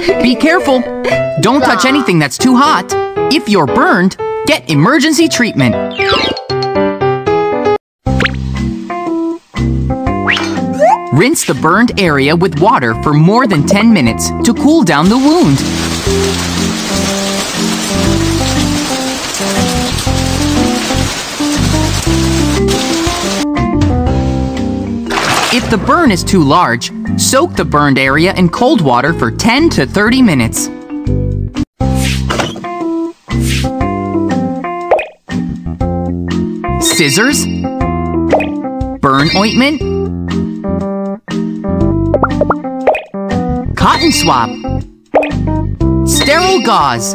Be careful. Don't touch anything that's too hot. If you're burned, get emergency treatment. Rinse the burned area with water for more than 10 minutes to cool down the wound. If the burn is too large, soak the burned area in cold water for 10 to 30 minutes. Scissors, burn ointment, cotton swab, sterile gauze.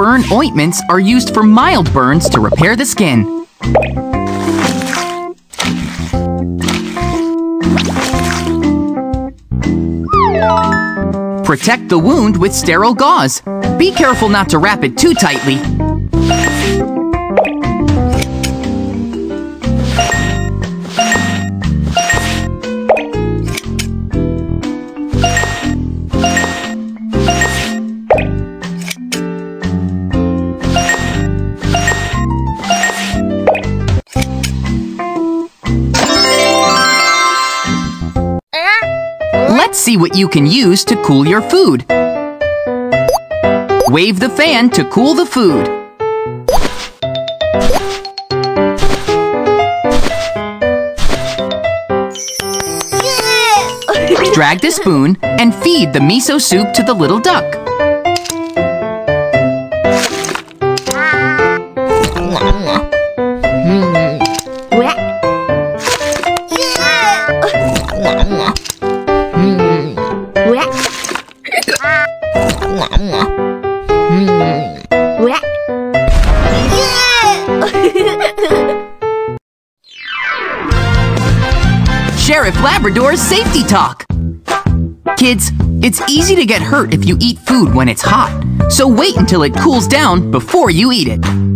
Burn ointments are used for mild burns to repair the skin. Protect the wound with sterile gauze. Be careful not to wrap it too tightly. See what you can use to cool your food. Wave the fan to cool the food. Drag the spoon and feed the miso soup to the little duck. Sheriff Labrador's Safety Talk. Kids, it's easy to get hurt if you eat food when it's hot, so wait until it cools down before you eat it.